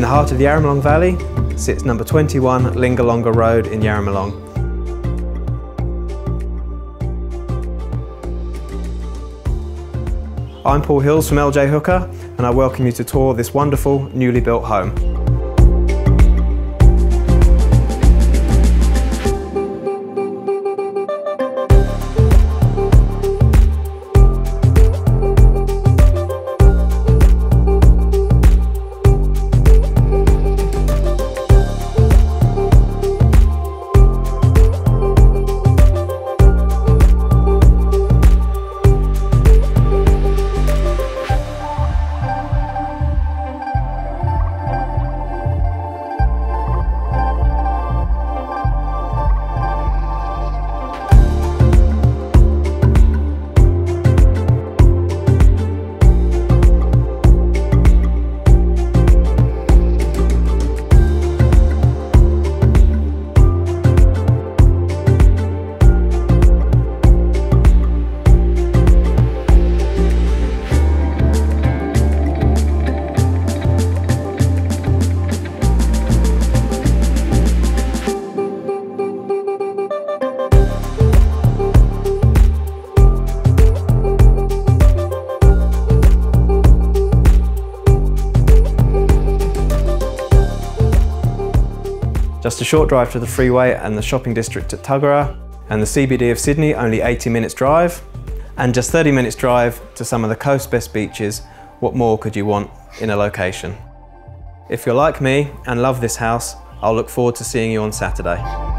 the heart of the Yarramalong Valley sits number 21 Linga Longa Road in Yarramalong. I'm Paul Hills from LJ Hooker and I welcome you to tour this wonderful newly built home. Just a short drive to the freeway and the shopping district at Tuggerah, and the CBD of Sydney only 80 minutes drive, and just 30 minutes drive to some of the coast's best beaches. What more could you want in a location? If you're like me and love this house, I'll look forward to seeing you on Saturday.